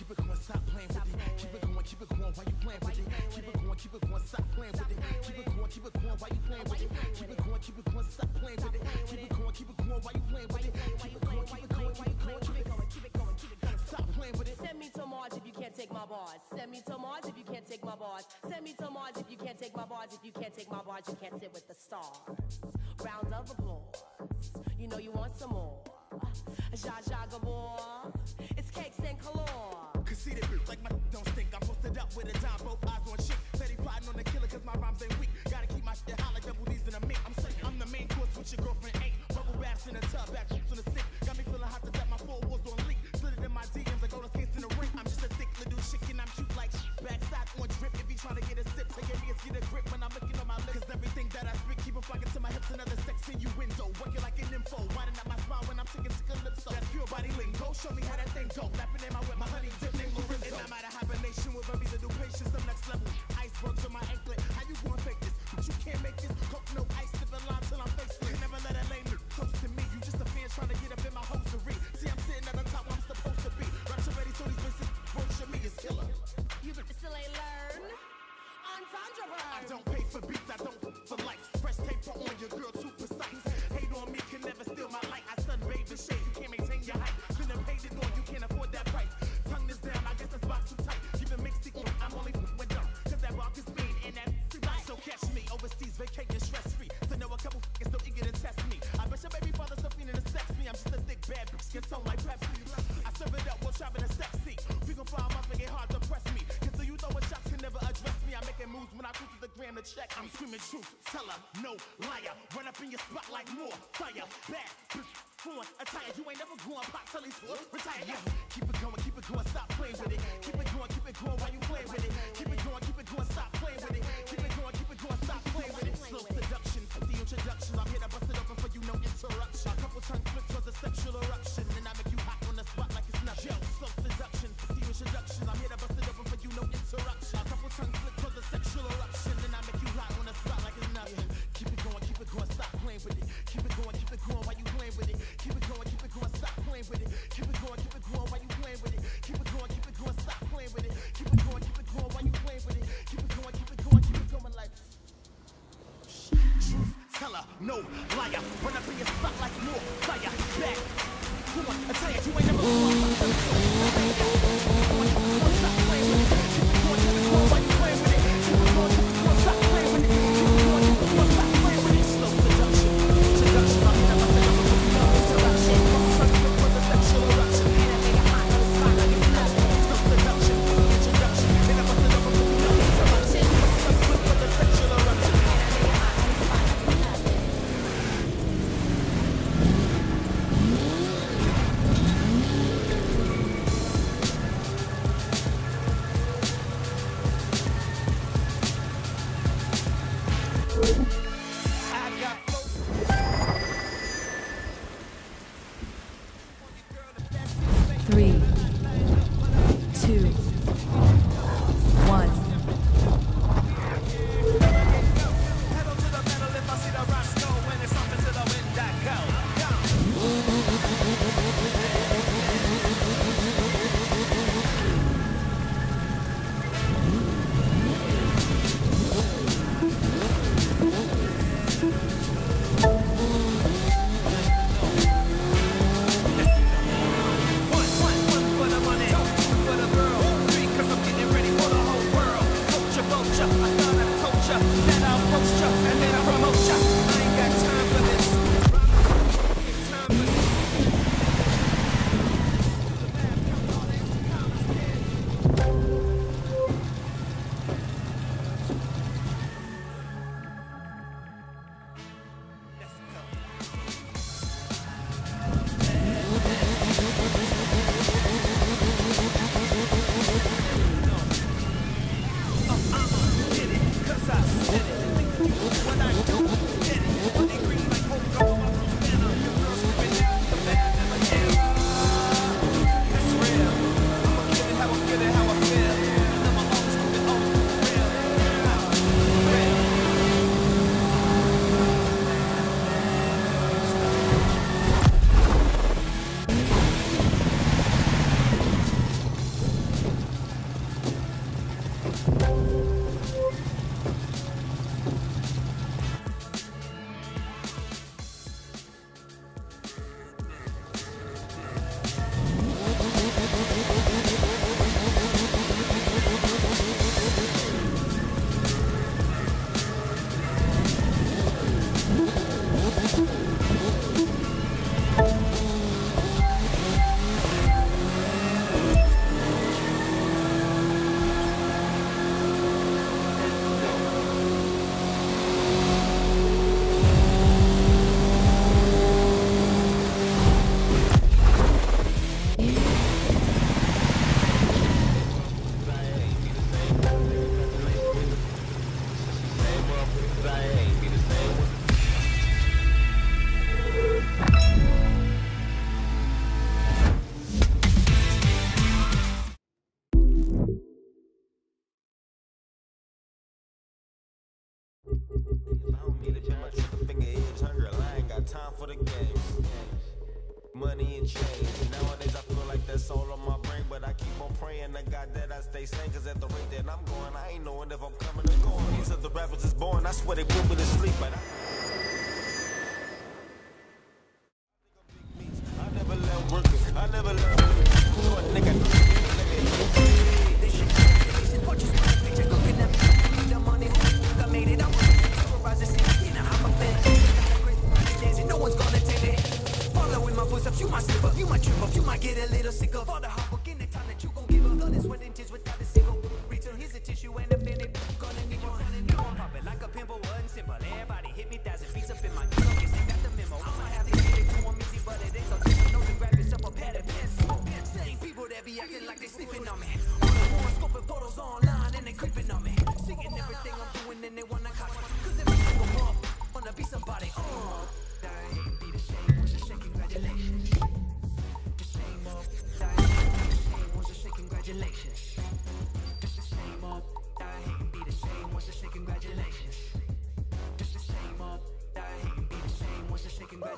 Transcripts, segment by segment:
keep it going, stop playing with it. Keep it going, keep it going, why you playing with it? Keep it going, keep it going, stop playing with it. Keep it going, keep it going, why you playing with it? Keep it going, keep it going, stop playing with it. Keep it going, keep it going, why you playing with it? Keep it going, keep it going, keep it going, keep it keep it going, keep it going, stop playing with it. Send me to Mars if you can't take my bars. Send me to Mars if you can't take my bars. Send me to Mars if you can't take my bars. If you can't take my bars, you can't sit with the stars. Round of applause. You know you want some more. Zsa Zsa Gabor. It's cakes and color. Conceited like my don't stink. I'm posted up with a dime, both eyes on shit. Steady plotting on the killer, cause my rhymes ain't weak. Gotta keep my shit hot like double D's in a mink. I'm saying I'm the main course, what your girlfriend Flocking to my hips, another sex innuendo. Working like an info, winding up my smile when I'm taking sick of lips. That's pure body lingo, show me how that thing go. Lapping in my whip, my honey dip named Lorenzo. And I'm out of Fresh tape check. I'm screaming truth, teller, no liar. Run up in your spot like more fire. Bad bitch, attire. You ain't never going pop till he's hood. Retire. Yeah. Keep it going, keep it going, stop playing with it. Keep it going, keep it going while you playing with it. Keep it going, keep it going, stop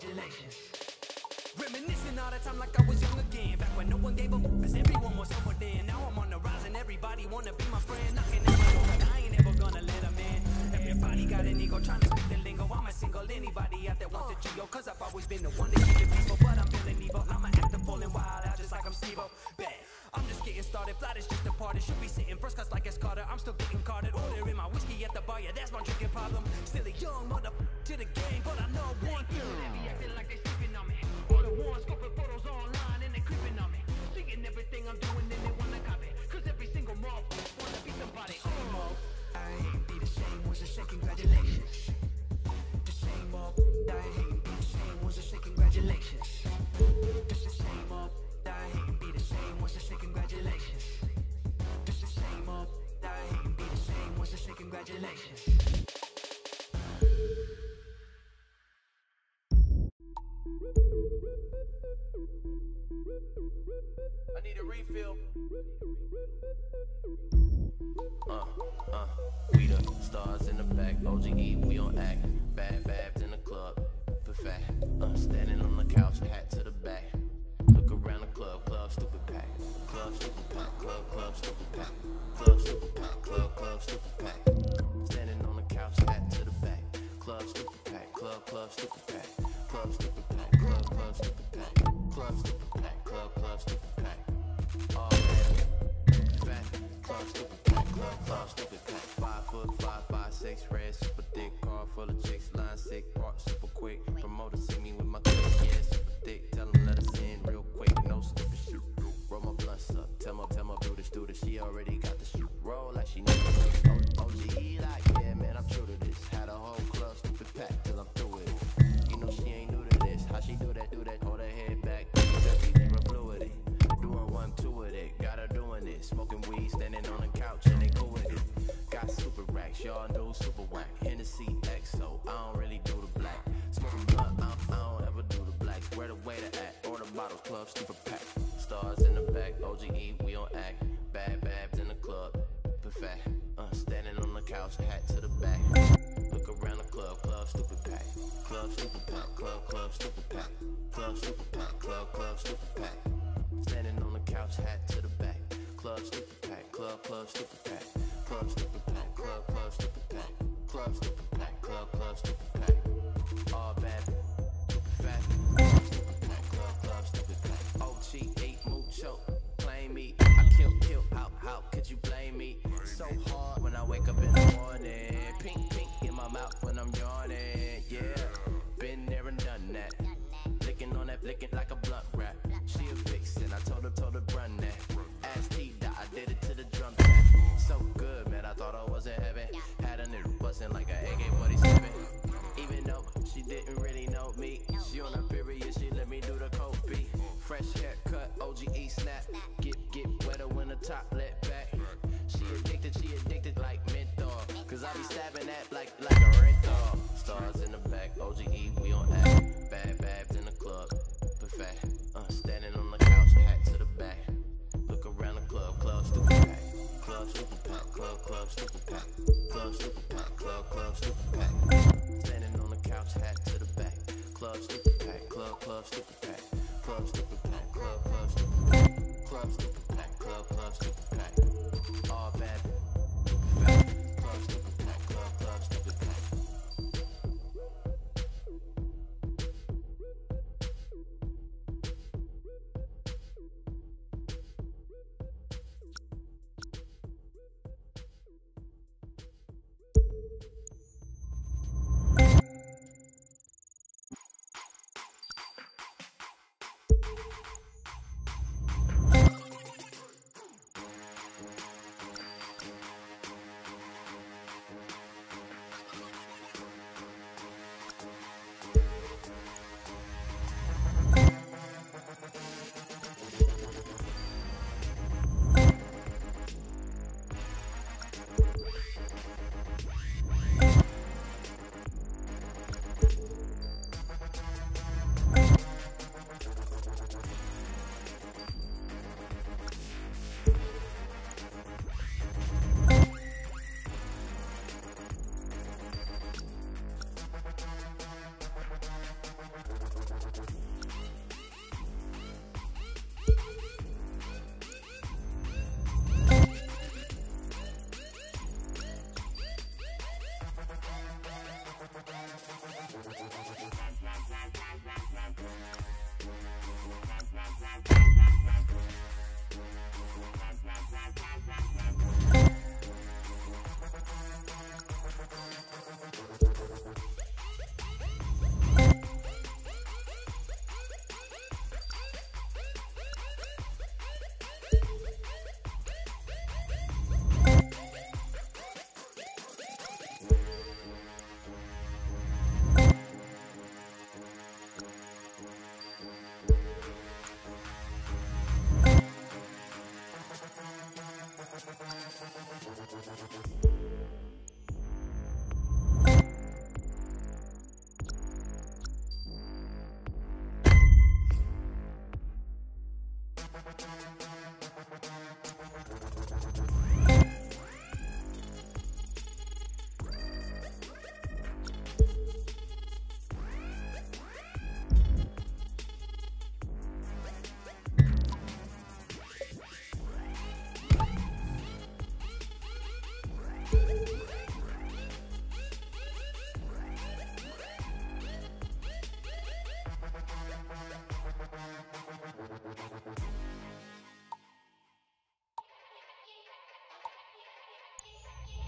congratulations. Reminiscing all the time like I was young again. Back when no one gave a cause everyone was over there Now I'm on the rise and everybody wanna be my friend. Knocking at my door but I ain't ever gonna let them in Everybody got an ego trying to speak the lingo. I'm a single anybody out there wants a Geo Cause I've always been the one to keep it But I'm feeling evil, I'm an actor falling wild out just like I'm Steve-O. Bet. I'm just getting started, flat is just a part should be sitting first class like it's Carter. I'm still getting carded, ordering my whiskey at the bar. Yeah, that's my drinking problem. Still a young mother to the game But I know one thing. They be acting like they sleeping on me. All the ones scoping photos online and they creeping on me. Seeing everything I'm doing and they wanna copy. Cause every single mob wanna be somebody. Uh, I ain't be the same, was a shake, congratulations. The same up, I ain't be the same, was a shake, congratulations. The same up, I ain't be the same, was a shake, congratulations. The same up, I ain't be the same, was a shake, congratulations a refill. Uh, uh, we the stars in the back. OGE, we on act. Bad babs in the club. Perfect. Uh, standing on the couch, hat to the back. Look around the club, club stupid pack. Club stupid pack, club, club stupid pack. Club stupid pack, club, club stupid pack. Standing on the couch, hat to the back. Club stupid pack, club, club stupid pack. Club stupid pack, club, club stupid pack. Club stupid pack, club, club stupid pack. She already got the shoot. Roll Hennessy XO, I don't really do the black. Smoking blunt, I don't, I don't ever do the blacks. Where the waiter at? Order bottles, club, stupid pack. Stars in the back, OGE, we on act. Bad babs in the club, perfect. Uh, standing on the couch, hat to the back. Look around the club, club, stupid pack. Club, stupid pack, club, club, stupid pack. Club, stupid pack, club, club, stupid pack. Standing on the couch, hat to the back. Club, stupid pack, club, club, stupid pack. Club, stupid Club, stupid pack, club, club, stupid pack. Fresh haircut, OGE snap. Get get wetter when the top let back. She addicted, she addicted like menthol. Cause I be stabbing that like like a rental. Stars in the back, OGE, we on act. Bad babs in the club, perfect. Uh, standing on the couch, hat to the back. Look around the club, club stupid pack. Club stupid pack, club, club stupid pack. Club stupid pack, club, club stupid pack. Standing on the couch, hat to the back. Club stupid pack, club, club stupid pack. Club stupid pack, club, club stupid pack. Club stupid pack, club, club stupid pack. All bad. Club stupid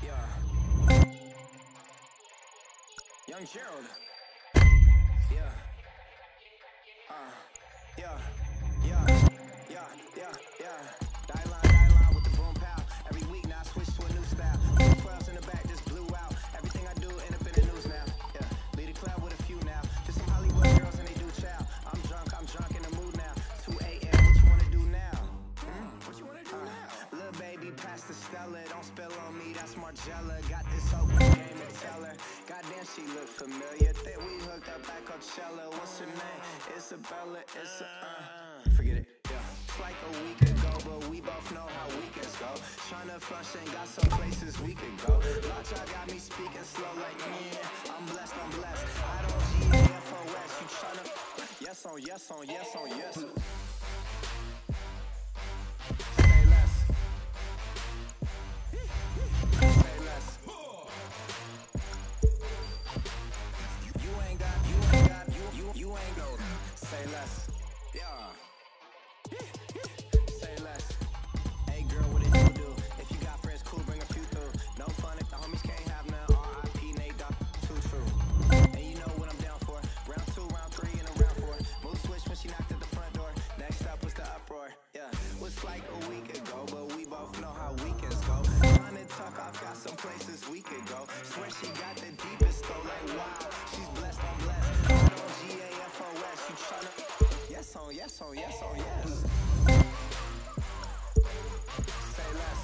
Yeah. Young Gerald. Yeah. Uh, yeah. Yeah. Yeah. Yeah. Yeah. Die line, die line with the boom pow. Every week now I switch to a new style. Two 12s in the back just blew out. Everything I do in the Margella. Got this open game to tell her. Goddamn, she look familiar. Think we hooked up back at Coachella. What's her name? Isabella. It's a uh. Forget it. Yeah. Like a week ago, but we both know how weekends go. Tryna flush and got some places we could go. Lot y'all got me speaking slow like yeah. I'm blessed, I'm blessed. I don't G-A-F-O-S. You tryna yes on yes on yes on yes. Say Yeah. Say less. Hey girl, what it you do? If you got friends, cool, bring a few through. No fun if the homies can't have none. R.I.P. Nate Dogg, too true. And you know what I'm down for. Round two, round three, and a round four. Move switch when she knocked at the front door. Next up was the uproar. Yeah, was like a week ago, but we both know how weekends go. Tryna talk, I've got some places we could go. Swear she got the deepest on yes on yes. Say less.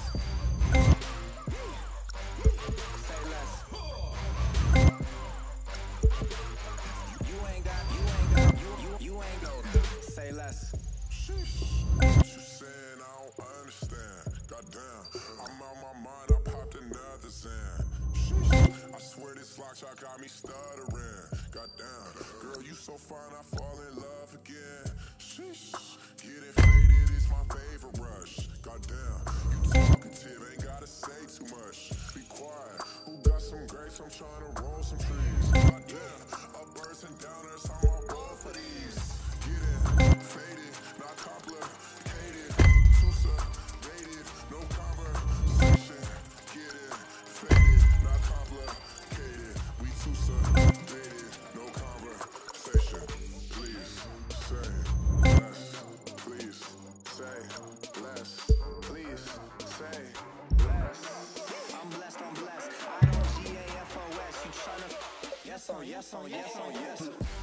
Say less. You ain't got, you ain't got, you, ain't. Say less. What you saying? I don't understand. Goddamn, I'm out my mind. I popped another. Sheesh, I swear this got me stuttering. Goddamn, girl, you so fine. I fall in love again. Get it faded, it's my favorite rush. Goddamn, you talkative, ain't gotta say too much. Be quiet, who got some grapes? I'm trying to roll some trees. Goddamn, up birds and downers, yes, on yes, on yes.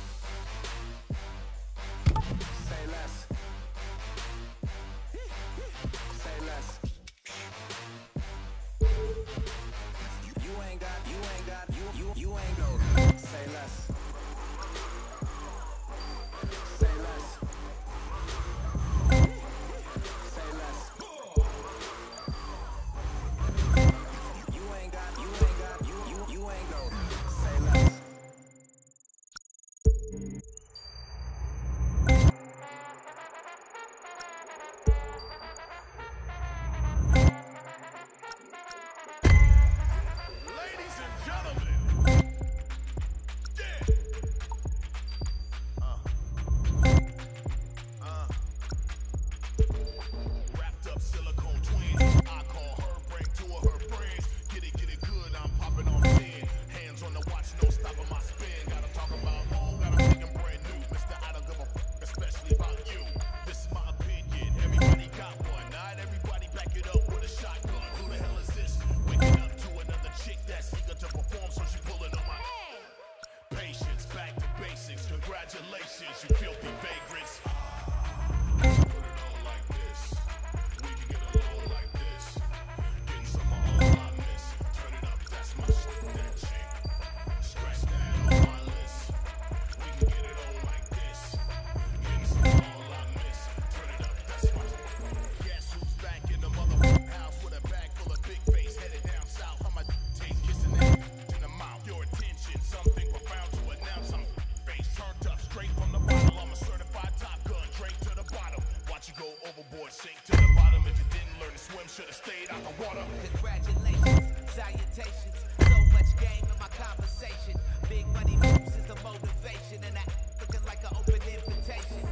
straight from the bottle. I'm a certified top gun, drink to the bottom. Watch you go overboard, sink to the bottom. If you didn't learn to swim, should have stayed out the water. Congratulations, salutations. So much game in my conversation. Big money moves is the motivation, and that looking like an open invitation.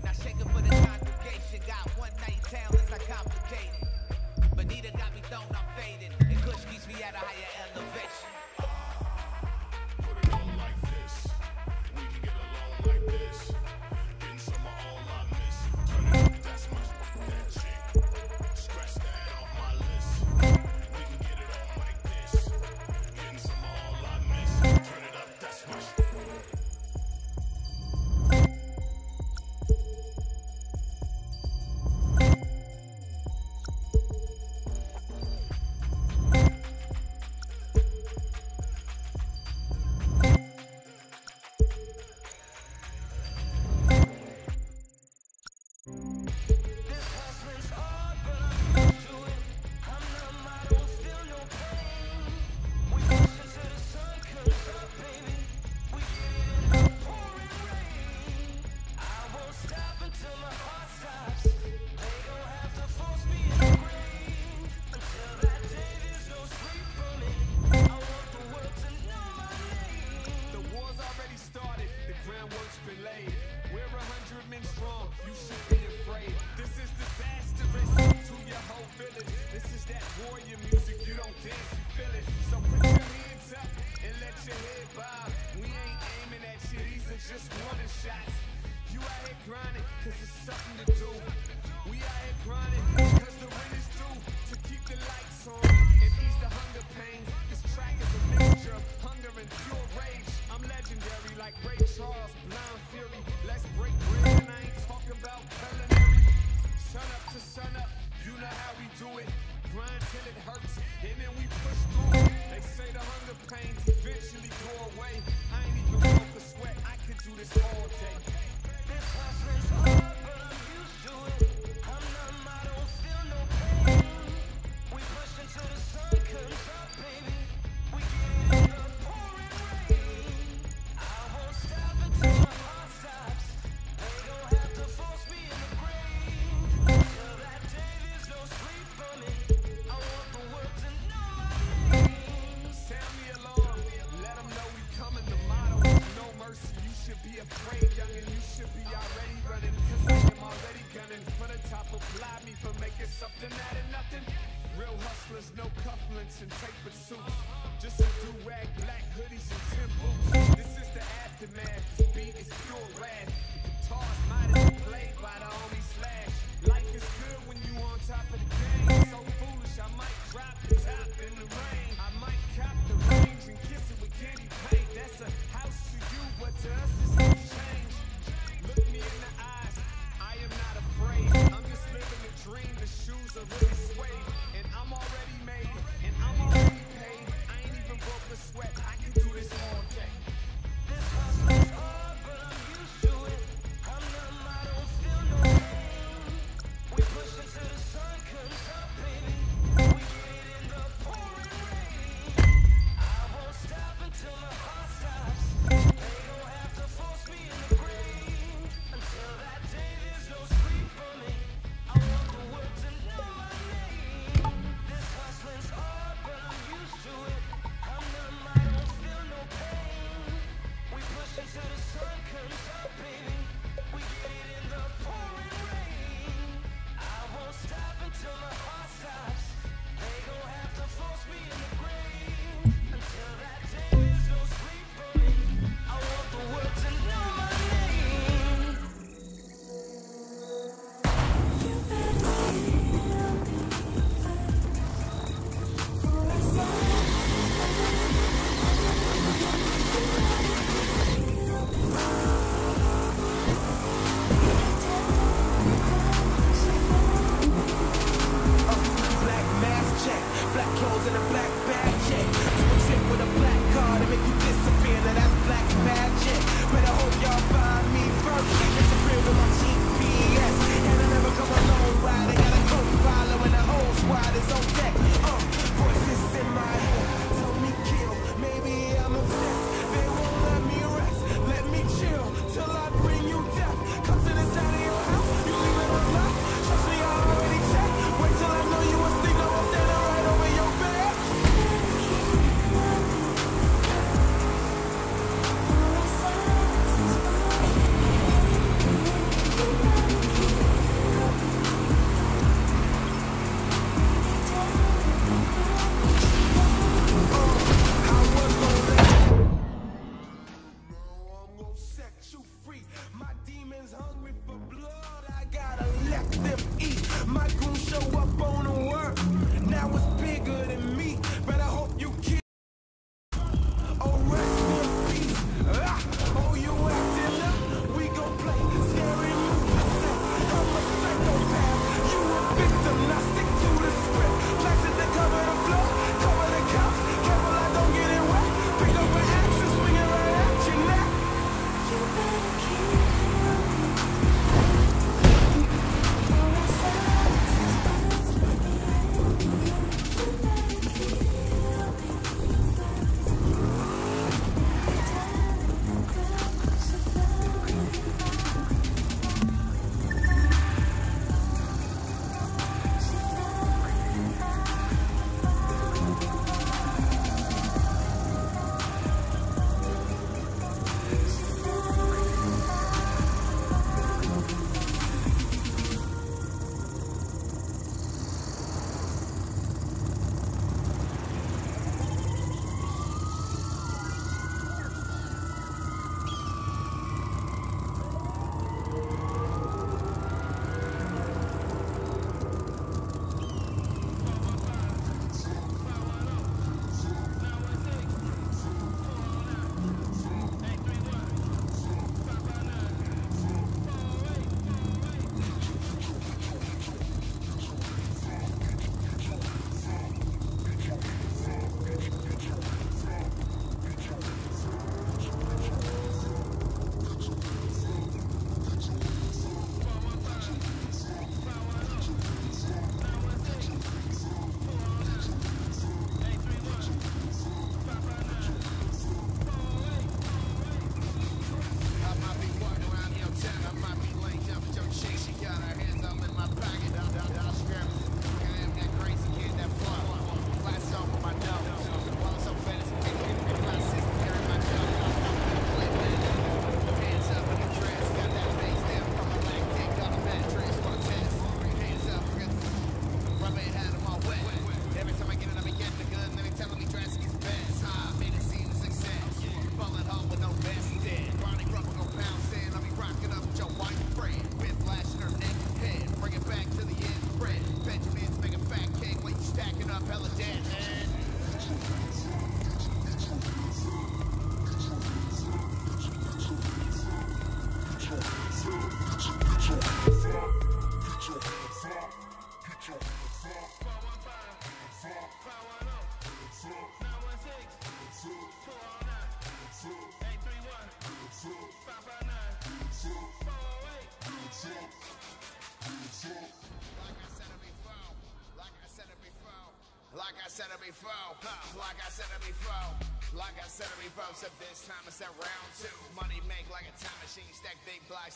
Now shaking for the congregation. Got one night town, it's not complicated. Bonita got me thrown, I'm fading. And Kush keeps me at a higher elevation.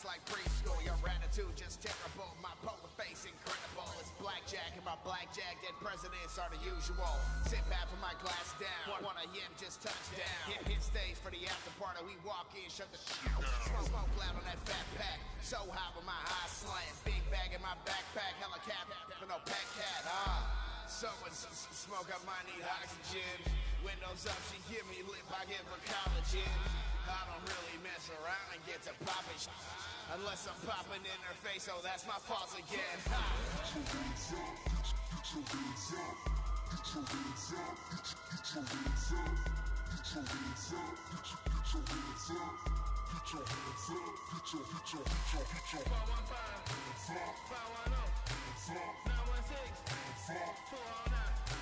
Like preschool. Your attitude just terrible, my poker face incredible. It's blackjack and my blackjack, dead presidents are the usual. Sit back with my glass down, one of him just touched down. Hit, hit stage for the after party, we walk in, shut the shit down. Smoke, smoke loud on that fat pack, so high with my high slant. Big bag in my backpack, hella cap, for no pack cat, ah. Someone smoke up, I need oxygen. Windows up, she give me lip, I give her collagen. I don't really mess around and get to popping sh- Unless I'm popping in her face, oh, that's my fault again. Ha! Oh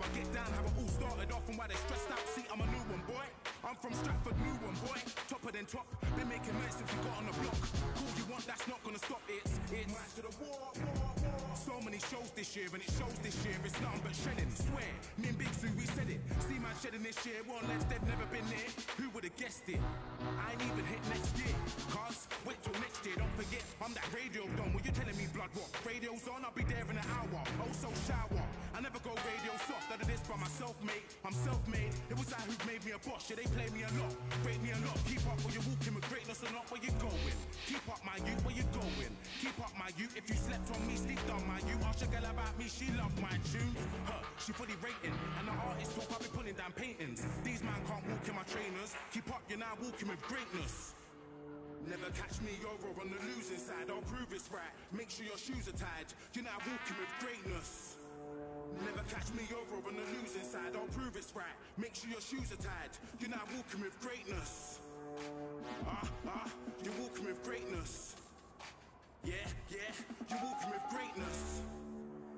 I get down, how it all started off and why they stressed out. See, I'm a new one, boy. I'm from Stratford, new one, boy. Topper than top. Been making noise since we got on the block. Cool you want, that's not gonna stop. It's it's mad to the war, war, war. So many shows this year, and it shows this year. It's nothing but shedding. Swear, me and Big Zoo, we said it. See man shedding this year. One left, they've never been there. Who would've guessed it? I ain't even hit next year. Cause wait till next year, don't forget. I'm that radio done. What you telling me, blood rock? Radio's on, I'll be there in an hour. Oh, also shower. I never go radio soft. Out of this by myself, mate. I'm self-made. It was I who made me a boss. Yeah, they play me a lot. Rate me a lot. Keep up where you're walking with greatness or not where you going. Keep up my youth, where you going. Keep up my youth. If you slept on me, sleep on my youth. Ask your girl about me, she love my tunes. Huh, she fully rating. And the artist talk, I'll be pulling down paintings. These man can't walk in my trainers. Keep up, you're now walking with greatness. Never catch me over on the losing side. I'll prove it's right. Make sure your shoes are tied. You're now walking with greatness. Never catch me over on the losing side. I'll prove it's right. Make sure your shoes are tied. You're now walking with greatness. Ah, ah, you're walking with greatness. Yeah, yeah, you're walking with greatness.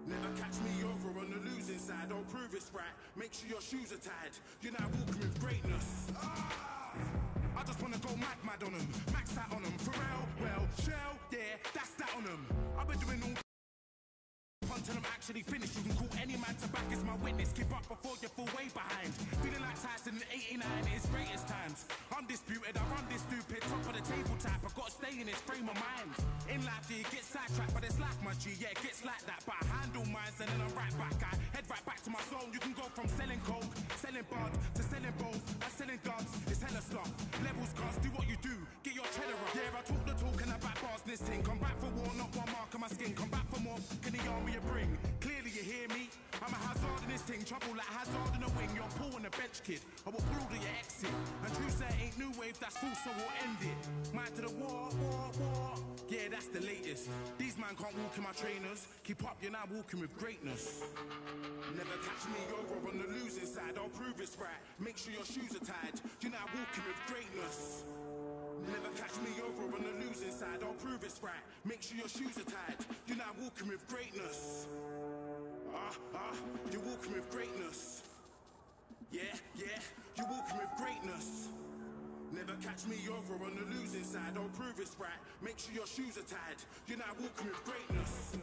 Never catch me over on the losing side. I'll prove it's right. Make sure your shoes are tied. You're now walking with greatness. Ah! I just wanna go mad, mad on them. Max out on them. Pharrell, well, shell, yeah, that's that on them. I've been doing all until I'm actually finished. You can call any man to back as my witness. Keep up before you fall way behind. Feeling like Tyson in 89 is greatest times. Undisputed, I run this stupid top of the table type. I gotta stay in this frame of mind. In life, you get sidetracked, but it's life, my G. Yeah, it gets like that. But I handle mine, and then I'm right back. I head right back to my zone. You can go from selling coke, selling bud, to selling both, and selling guns. It's hella stuff. Levels, cuz, do what you do. Get your cheddar up. Yeah, I talk the talk and I back bars this thing. Come back for war, not one mark on my skin. Come back for more. Can the army you bring? Clearly you hear me. I'm a hazard in this thing. Trouble like hazard in a wing. You're pulling the bench, kid. I will pull to your exit. And true say ain't new wave, that's full, so we'll end it. Mind to the war, war, war. Yeah, that's the latest. These man can't walk in my trainers. Keep up, you're now walking with greatness. Never catch me over on the losing side. I'll prove it's right. Make sure your shoes are tied. You're now walking with greatness. Never catch me over on the losing side. I'll prove it's right. Make sure your shoes are tied. You're now walking with greatness. Ah, ah, you're walking with greatness. Yeah, yeah, you're walking with greatness. Never catch me over on the losing side. I'll prove it's right. Make sure your shoes are tied. You're now walking with greatness.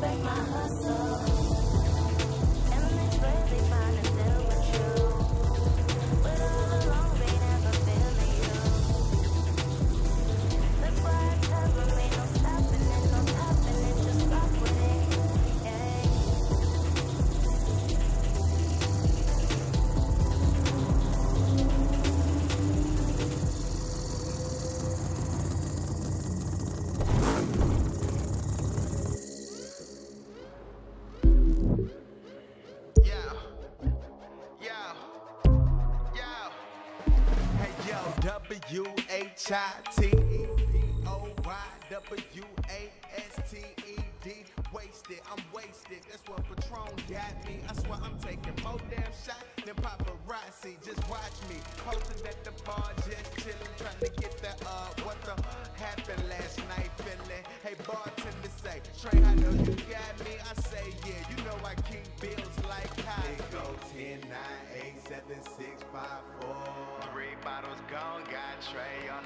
respect my husband. H-I T E P O Y W A S T E D. Wasted, I'm wasted. That's what Patron got me. I swear I'm taking more damn shots than paparazzi. Just watch me. Posted at the bar, just chilling, trying to get that uh what the happened last night, feeling. Hey bartender say, Trey, I know you got me. I say, yeah, you know I keep bills like high. It go 10, 9, 8, 7, 6, 5, 4. Three bottles gone, got Trey on.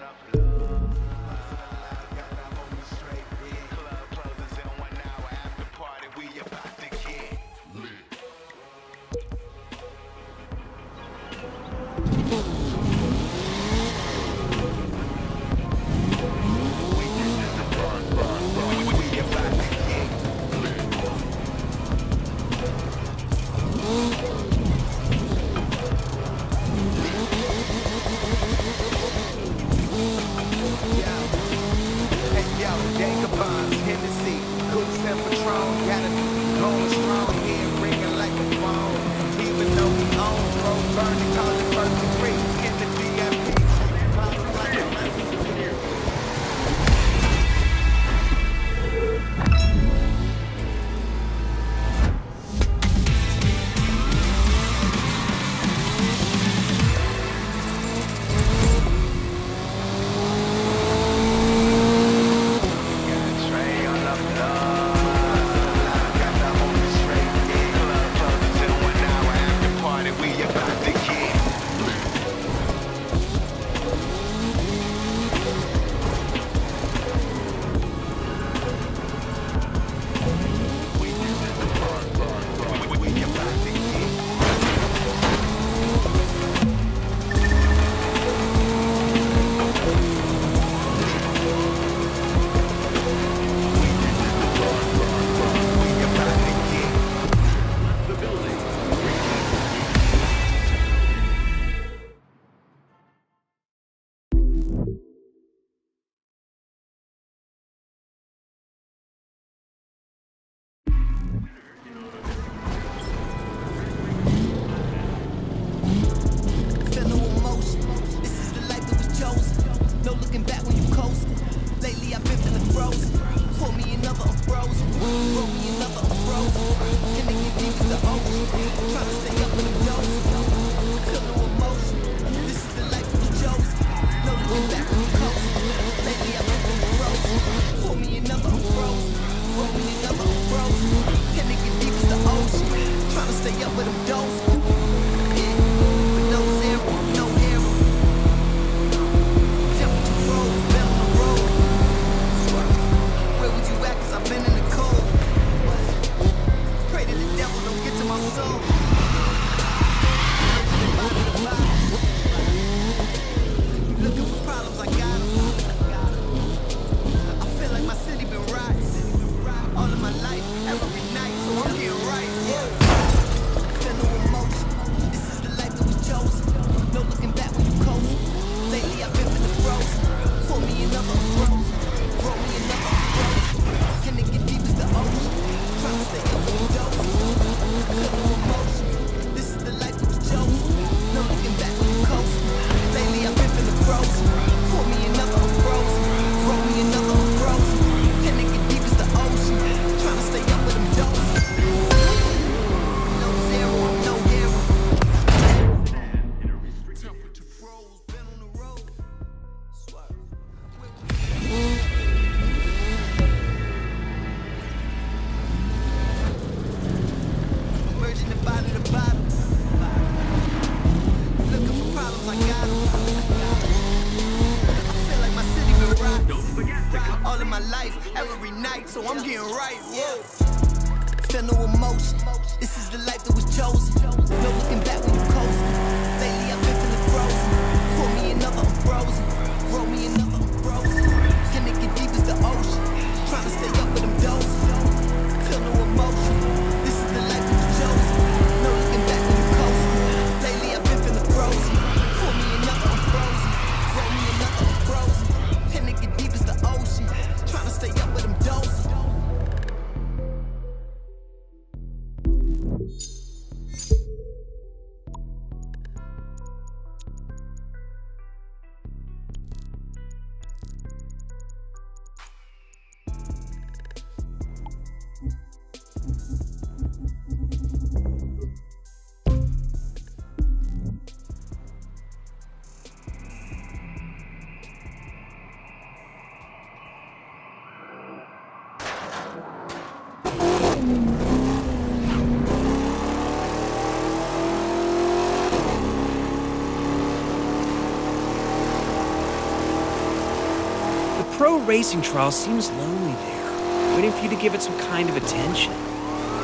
Racing trial seems lonely there, waiting for you to give it some kind of attention.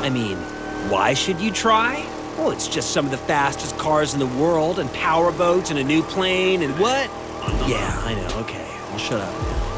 I mean, why should you try? Well, it's just some of the fastest cars in the world, and power boats, and a new plane, and what? Yeah, I know, okay. I'll shut up